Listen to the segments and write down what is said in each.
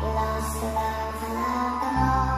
Lost the love and love the more.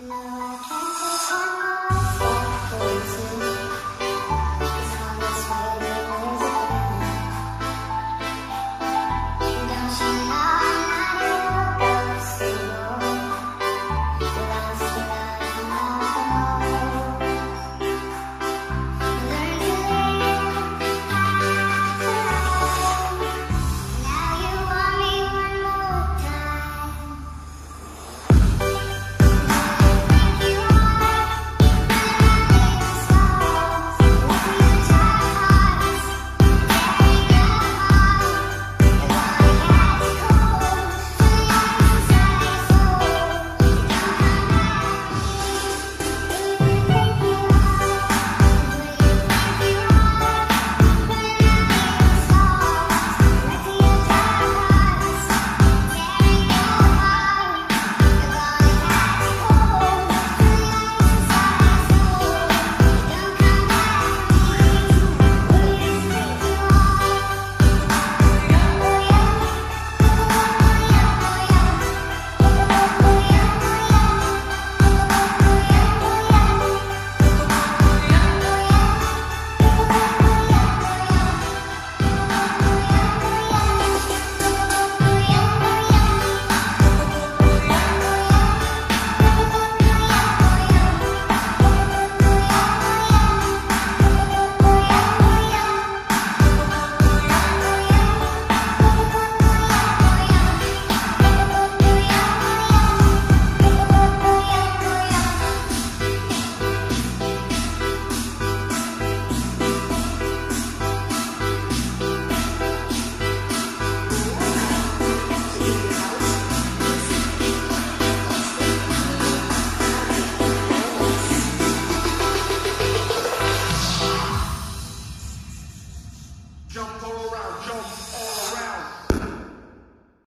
Lord.